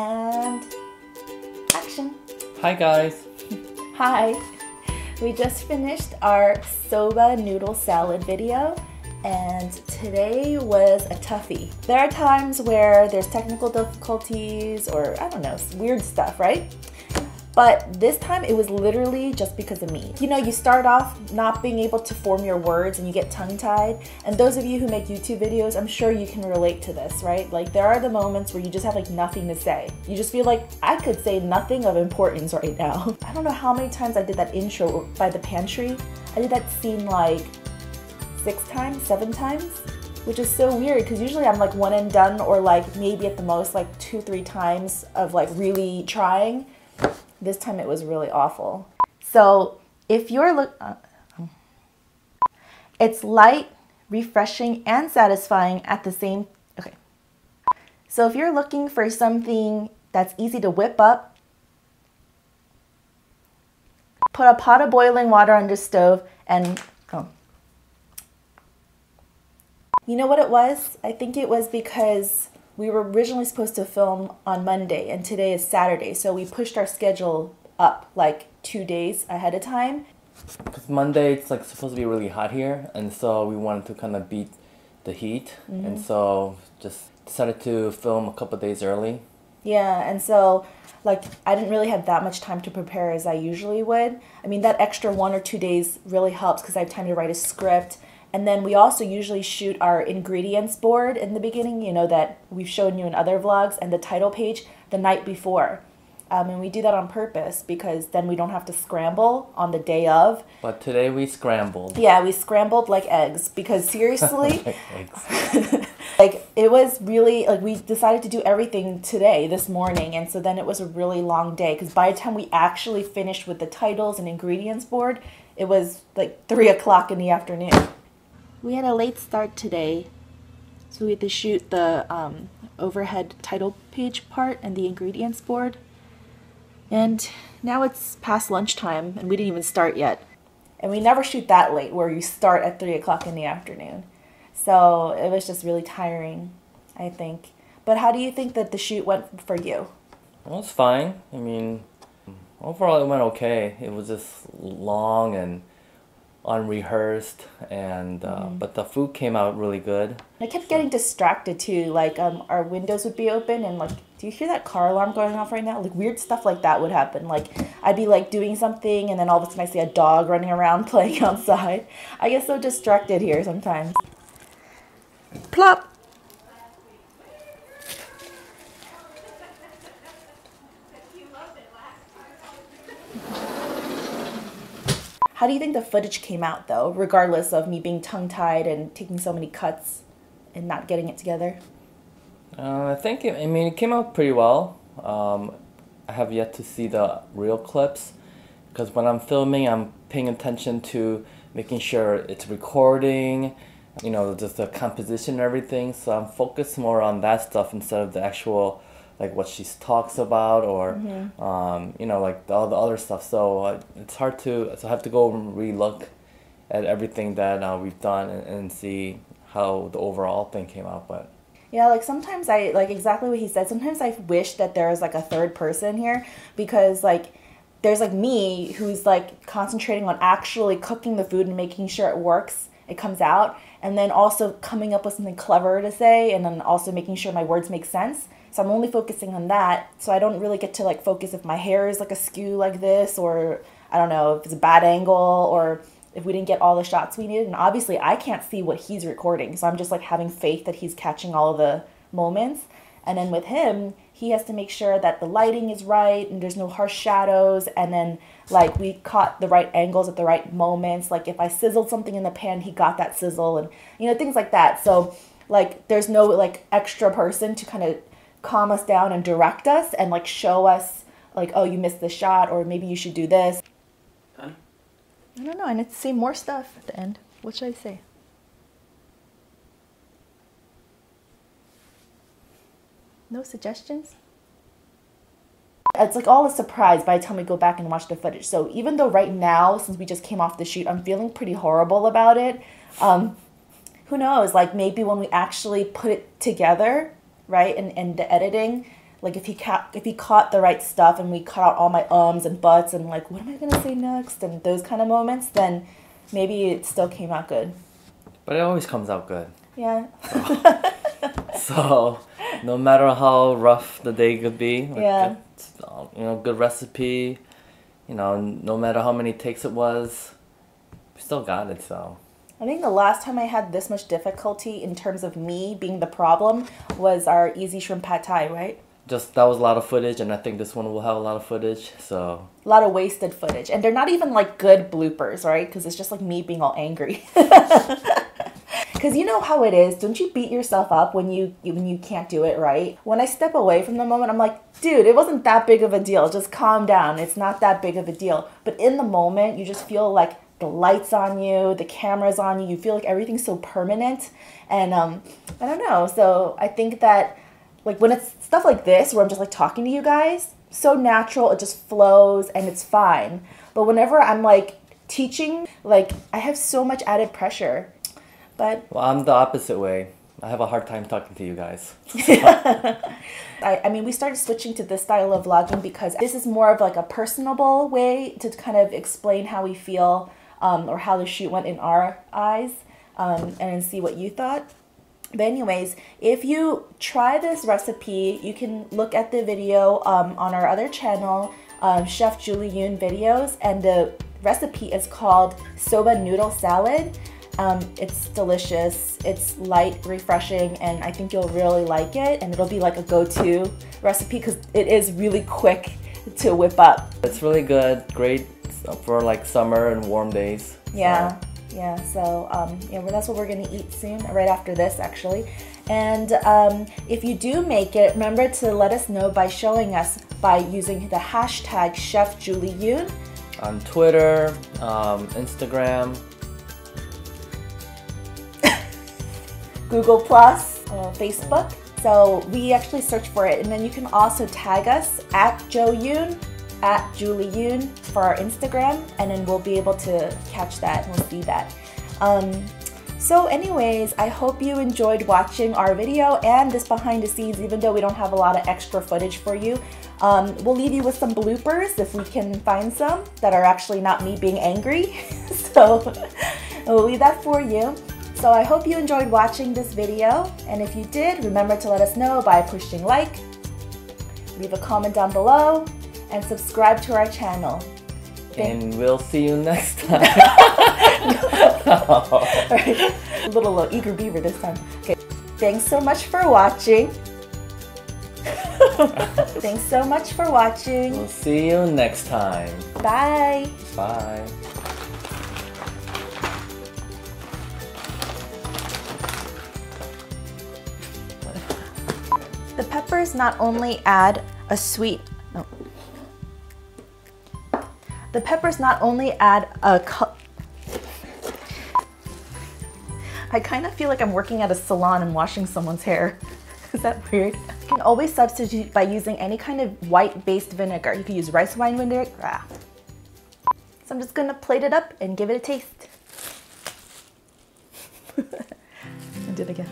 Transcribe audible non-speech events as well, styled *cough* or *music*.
And action. Hi guys. Hi. We just finished our soba noodle salad video and today was a toughie. There are times where there's technical difficulties or I don't know, weird stuff, right? But this time it was literally just because of me. You know, you start off not being able to form your words and you get tongue tied. And those of you who make YouTube videos, I'm sure you can relate to this, right? Like there are the moments where you just have like nothing to say. You just feel like I could say nothing of importance right now. *laughs* I don't know how many times I did that intro by the pantry. I did that scene like six times, seven times which is so weird because usually I'm like one and done or like maybe at the most like two, three times of like really trying. This time it was really awful. So if you're look, uh, it's light, refreshing, and satisfying at the same. Okay. So if you're looking for something that's easy to whip up, put a pot of boiling water on the stove and oh. You know what it was? I think it was because we were originally supposed to film on Monday and today is Saturday, so we pushed our schedule up like two days ahead of time. Because Monday it's like supposed to be really hot here, and so we wanted to kind of beat the heat, mm-hmm. and so just decided to film a couple days early. Yeah, and so like I didn't really have that much time to prepare as I usually would. I mean, that extra one or two days really helps because I have time to write a script and then we also usually shoot our ingredients board in the beginning, you know, that we've shown you in other vlogs, and the title page the night before. Um, and we do that on purpose because then we don't have to scramble on the day of. But today we scrambled. Yeah, we scrambled like eggs because seriously, *laughs* like, *laughs* like it was really like we decided to do everything today, this morning, and so then it was a really long day because by the time we actually finished with the titles and ingredients board, it was like three o'clock in the afternoon. We had a late start today, so we had to shoot the um, overhead title page part and the ingredients board. And now it's past lunchtime and we didn't even start yet. And we never shoot that late where you start at 3 o'clock in the afternoon. So it was just really tiring, I think. But how do you think that the shoot went for you? Well, it's fine. I mean, overall it went okay. It was just long and unrehearsed and uh, mm. but the food came out really good. I kept getting distracted too like um, our windows would be open and like do you hear that car alarm going off right now? Like weird stuff like that would happen. Like i'd be like doing something and then all of a sudden i see a dog running around *laughs* playing outside. I get so distracted here sometimes. Plop How do you think the footage came out though, regardless of me being tongue tied and taking so many cuts and not getting it together? Uh, I think, it, I mean, it came out pretty well. Um, I have yet to see the real clips because when I'm filming, I'm paying attention to making sure it's recording, you know, just the composition and everything. So I'm focused more on that stuff instead of the actual like what she talks about or mm-hmm. um, you know like the, all the other stuff so uh, it's hard to so i have to go and re-look at everything that uh, we've done and, and see how the overall thing came out but yeah, like sometimes I like exactly what he said. Sometimes I wish that there was like a third person here because like there's like me who's like concentrating on actually cooking the food and making sure it works, it comes out, and then also coming up with something clever to say and then also making sure my words make sense. So I'm only focusing on that. So I don't really get to like focus if my hair is like askew like this or I don't know if it's a bad angle or if we didn't get all the shots we needed. And obviously I can't see what he's recording. So I'm just like having faith that he's catching all the moments. And then with him, he has to make sure that the lighting is right and there's no harsh shadows. And then like we caught the right angles at the right moments. Like if I sizzled something in the pan, he got that sizzle and you know, things like that. So like there's no like extra person to kind of calm us down and direct us and like show us like oh you missed the shot or maybe you should do this. Done? i don't know i need to see more stuff at the end. What should i say? No suggestions? It's like all a surprise by the time we go back and watch the footage. So even though right now since we just came off the shoot i'm feeling pretty horrible about it. Um, who knows? Like maybe when we actually put it together right? And, and the editing, like if he ca- if he caught the right stuff and we cut out all my ums and buts and like what am I gonna say next and those kind of moments, then maybe it still came out good. But it always comes out good. Yeah. *laughs* So, no matter how rough the day could be, like Yeah. um, you know, good recipe, you know, no matter how many takes it was, we still got it. So, I think the last time I had this much difficulty in terms of me being the problem was our easy shrimp pad thai, right? just that was a lot of footage, and I think this one will have a lot of footage. So, A lot of wasted footage, and they're not even like good bloopers, right? Because it's just like me being all angry. *laughs* Because you know how it is. Don't you beat yourself up when you when you can't do it right? When I step away from the moment, I'm like, dude, it wasn't that big of a deal. Just calm down. It's not that big of a deal. But in the moment, you just feel like the lights on you, the cameras on you. You feel like everything's so permanent, and um, I don't know. So I think that like when it's stuff like this where I'm just like talking to you guys, so natural, it just flows and it's fine. But whenever I'm like teaching, like I have so much added pressure. But well, I'm the opposite way. I have a hard time talking to you guys. *laughs* I, I mean, we started switching to this style of vlogging because this is more of like a personable way to kind of explain how we feel um, or how the shoot went in our eyes um, and see what you thought. But anyways, if you try this recipe, you can look at the video um, on our other channel, um, Chef Julie Yoon videos, and the recipe is called soba noodle salad. Um, it's delicious, it's light, refreshing, and I think you'll really like it. And it'll be like a go-to recipe because it is really quick to whip up. It's really good, great for like summer and warm days. Yeah, yeah. So um, yeah, well, that's what we're gonna eat soon, right after this, actually. And um, if you do make it, remember to let us know by showing us by using the hashtag Chef Julie Yoon. On Twitter, um, Instagram, *laughs* Google Plus, uh, Facebook. So we actually search for it, and then you can also tag us at Joe Yoon, at Julie Yoon for our Instagram, and then we'll be able to catch that. We'll see that. Um, so, anyways, I hope you enjoyed watching our video and this behind the scenes, even though we don't have a lot of extra footage for you. Um, we'll leave you with some bloopers if we can find some that are actually not me being angry. *laughs* so, we'll leave that for you. So I hope you enjoyed watching this video, and if you did, remember to let us know by pushing like, leave a comment down below, and subscribe to our channel. and we'll see you next *laughs* time. *laughs* Little uh, eager beaver this time. Okay, thanks so much for watching. *laughs* thanks so much for watching. we'll see you next time. Bye. Bye. The peppers not only add a sweet The peppers not only add a I kind of feel like I'm working at a salon and washing someone's hair. *laughs* Is that weird? You can always substitute by using any kind of white-based vinegar. You can use rice wine vinegar. Ah. So I'm just gonna plate it up and give it a taste. *laughs* I did it again.